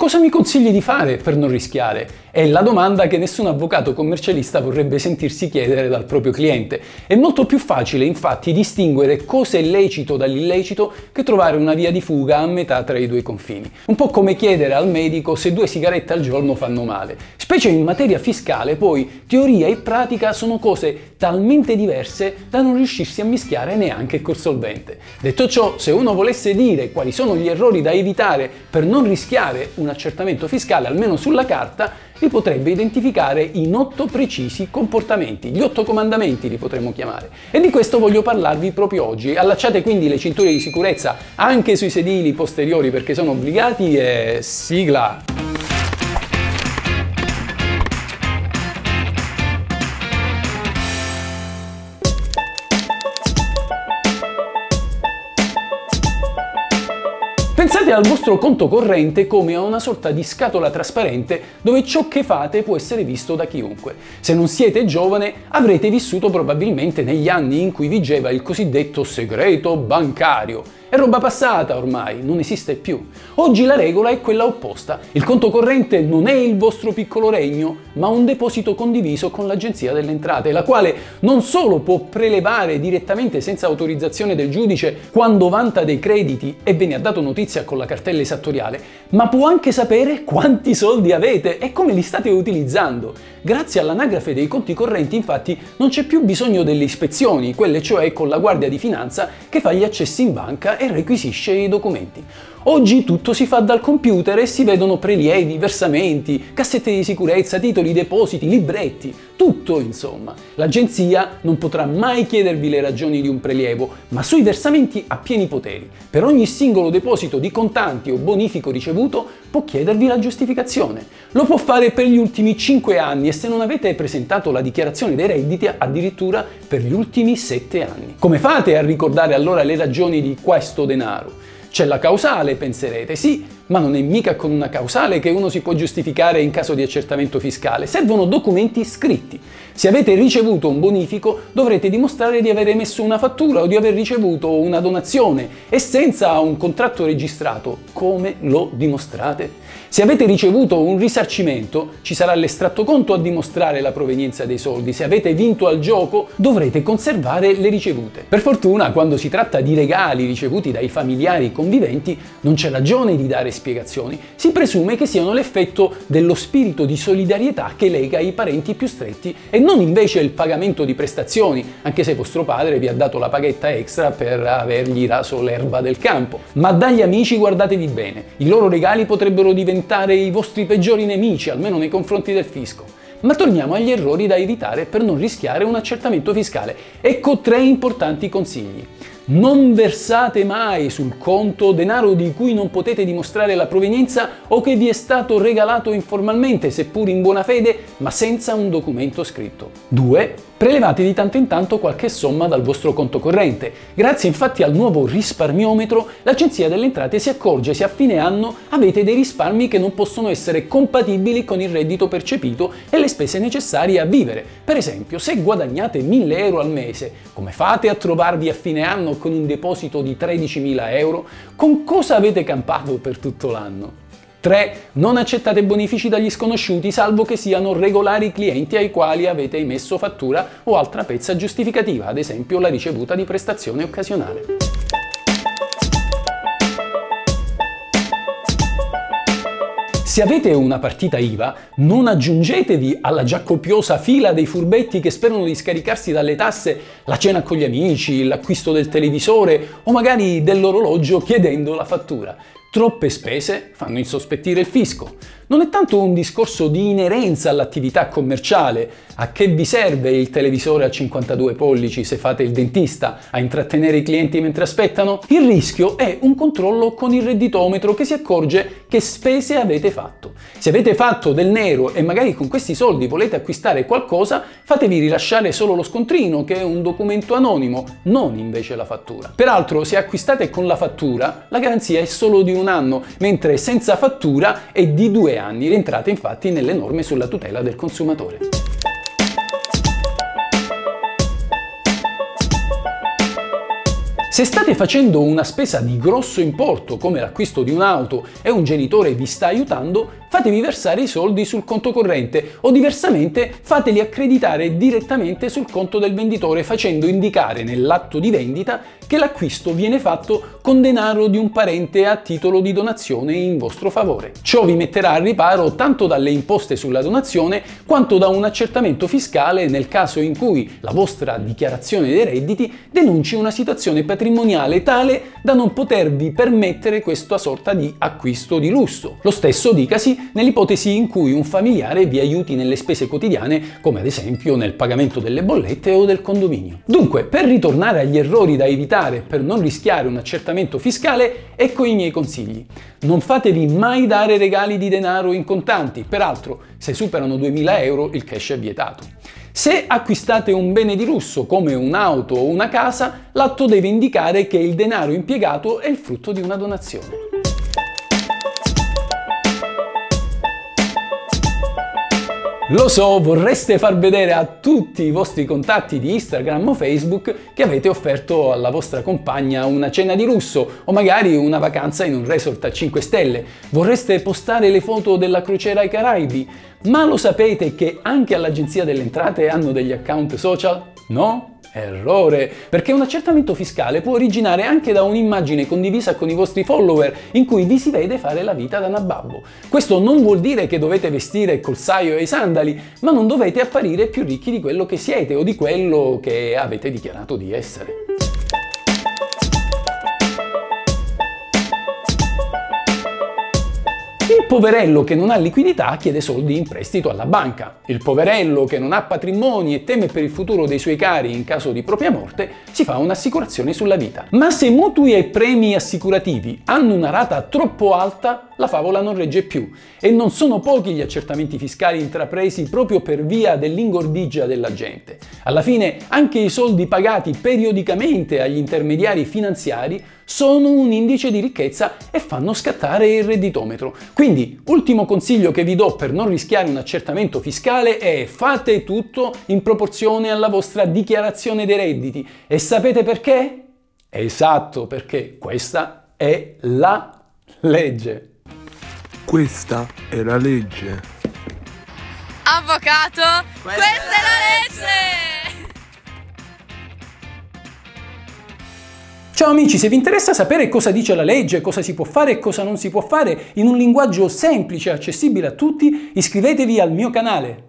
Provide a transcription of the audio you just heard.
Cosa mi consigli di fare per non rischiare? È la domanda che nessun avvocato commercialista vorrebbe sentirsi chiedere dal proprio cliente. È molto più facile infatti distinguere cosa è lecito dall'illecito che trovare una via di fuga a metà tra i due confini. Un po' come chiedere al medico se due sigarette al giorno fanno male. Specie in materia fiscale poi teoria e pratica sono cose talmente diverse da non riuscirsi a mischiare neanche col solvente. Detto ciò, se uno volesse dire quali sono gli errori da evitare per non rischiare un accertamento fiscale, almeno sulla carta, li potrebbe identificare in otto precisi comportamenti, gli otto comandamenti li potremmo chiamare. E di questo voglio parlarvi proprio oggi. Allacciate quindi le cinture di sicurezza anche sui sedili posteriori perché sono obbligati e sigla! Pensate al vostro conto corrente come a una sorta di scatola trasparente dove ciò che fate può essere visto da chiunque. Se non siete giovane avrete vissuto probabilmente negli anni in cui vigeva il cosiddetto segreto bancario è roba passata ormai, non esiste più. Oggi la regola è quella opposta. Il conto corrente non è il vostro piccolo regno, ma un deposito condiviso con l'Agenzia delle Entrate, la quale non solo può prelevare direttamente senza autorizzazione del giudice quando vanta dei crediti e ve ne ha dato notizia con la cartella esattoriale, ma può anche sapere quanti soldi avete e come li state utilizzando. Grazie all'anagrafe dei conti correnti, infatti, non c'è più bisogno delle ispezioni, quelle cioè con la Guardia di Finanza che fa gli accessi in banca e requisisce i documenti. Oggi tutto si fa dal computer e si vedono prelievi, versamenti, cassette di sicurezza, titoli, depositi, libretti, tutto insomma. L'agenzia non potrà mai chiedervi le ragioni di un prelievo, ma sui versamenti ha pieni poteri. Per ogni singolo deposito di contanti o bonifico ricevuto può chiedervi la giustificazione. Lo può fare per gli ultimi 5 anni e se non avete presentato la dichiarazione dei redditi addirittura per gli ultimi 7 anni. Come fate a ricordare allora le ragioni di questo denaro? C'è la causale, penserete, sì, ma non è mica con una causale che uno si può giustificare in caso di accertamento fiscale, servono documenti scritti. Se avete ricevuto un bonifico dovrete dimostrare di aver emesso una fattura o di aver ricevuto una donazione e senza un contratto registrato, come lo dimostrate? Se avete ricevuto un risarcimento ci sarà l'estratto conto a dimostrare la provenienza dei soldi, se avete vinto al gioco dovrete conservare le ricevute. Per fortuna quando si tratta di regali ricevuti dai familiari conviventi non c'è ragione di dare spiegazioni, si presume che siano l'effetto dello spirito di solidarietà che lega i parenti più stretti e non invece il pagamento di prestazioni, anche se vostro padre vi ha dato la paghetta extra per avergli raso l'erba del campo. Ma dagli amici guardatevi bene, i loro regali potrebbero diventare i vostri peggiori nemici, almeno nei confronti del fisco. Ma torniamo agli errori da evitare per non rischiare un accertamento fiscale. Ecco tre importanti consigli. Non versate mai sul conto denaro di cui non potete dimostrare la provenienza o che vi è stato regalato informalmente, seppur in buona fede, ma senza un documento scritto. 2. Prelevate di tanto in tanto qualche somma dal vostro conto corrente. Grazie infatti al nuovo risparmiometro, l'Agenzia delle Entrate si accorge se a fine anno avete dei risparmi che non possono essere compatibili con il reddito percepito e le spese necessarie a vivere. Per esempio, se guadagnate 1000 euro al mese, come fate a trovarvi a fine anno con un deposito di 13.000 euro? Con cosa avete campato per tutto l'anno? 3. Non accettate bonifici dagli sconosciuti salvo che siano regolari clienti ai quali avete emesso fattura o altra pezza giustificativa, ad esempio la ricevuta di prestazione occasionale. Se avete una partita IVA, non aggiungetevi alla già copiosa fila dei furbetti che sperano di scaricarsi dalle tasse la cena con gli amici, l'acquisto del televisore o magari dell'orologio chiedendo la fattura. Troppe spese fanno insospettire il fisco. Non è tanto un discorso di inerenza all'attività commerciale, a che vi serve il televisore a 52 pollici se fate il dentista, a intrattenere i clienti mentre aspettano? Il rischio è un controllo con il redditometro che si accorge che spese avete fatto. Se avete fatto del nero e magari con questi soldi volete acquistare qualcosa, fatevi rilasciare solo lo scontrino che è un documento anonimo, non invece la fattura. Peraltro se acquistate con la fattura, la garanzia è solo di un anno, mentre senza fattura è di due anni, rientrate infatti nelle norme sulla tutela del consumatore. Se state facendo una spesa di grosso importo come l'acquisto di un'auto e un genitore vi sta aiutando, fatevi versare i soldi sul conto corrente o diversamente fateli accreditare direttamente sul conto del venditore facendo indicare nell'atto di vendita che l'acquisto viene fatto con denaro di un parente a titolo di donazione in vostro favore. Ciò vi metterà al riparo tanto dalle imposte sulla donazione quanto da un accertamento fiscale nel caso in cui la vostra dichiarazione dei redditi denunci una situazione patrimoniale tale da non potervi permettere questa sorta di acquisto di lusso. Lo stesso dicasi nell'ipotesi in cui un familiare vi aiuti nelle spese quotidiane, come ad esempio nel pagamento delle bollette o del condominio. Dunque, per ritornare agli errori da evitare per non rischiare un accertamento fiscale, ecco i miei consigli. Non fatevi mai dare regali di denaro in contanti, peraltro se superano 2000 euro il cash è vietato. Se acquistate un bene di lusso come un'auto o una casa, l'atto deve indicare che il denaro impiegato è il frutto di una donazione. Lo so, vorreste far vedere a tutti i vostri contatti di Instagram o Facebook che avete offerto alla vostra compagna una cena di lusso o magari una vacanza in un resort a 5 stelle. Vorreste postare le foto della crociera ai Caraibi, ma lo sapete che anche all'Agenzia delle Entrate hanno degli account social? No? Errore, perché un accertamento fiscale può originare anche da un'immagine condivisa con i vostri follower in cui vi si vede fare la vita da nababbo. Questo non vuol dire che dovete vestire col saio e i sandali, ma non dovete apparire più ricchi di quello che siete o di quello che avete dichiarato di essere. Poverello che non ha liquidità chiede soldi in prestito alla banca. Il poverello che non ha patrimoni e teme per il futuro dei suoi cari in caso di propria morte si fa un'assicurazione sulla vita. Ma se mutui e premi assicurativi hanno una rata troppo alta, la favola non regge più. E non sono pochi gli accertamenti fiscali intrapresi proprio per via dell'ingordigia della gente. Alla fine anche i soldi pagati periodicamente agli intermediari finanziari sono un indice di ricchezza e fanno scattare il redditometro. Quindi, ultimo consiglio che vi do per non rischiare un accertamento fiscale è fate tutto in proporzione alla vostra dichiarazione dei redditi. E sapete perché? Esatto, perché questa è la legge. Questa è la legge. Avvocato, questa, questa è la legge! Ciao amici, se vi interessa sapere cosa dice la legge, cosa si può fare e cosa non si può fare in un linguaggio semplice e accessibile a tutti, iscrivetevi al mio canale.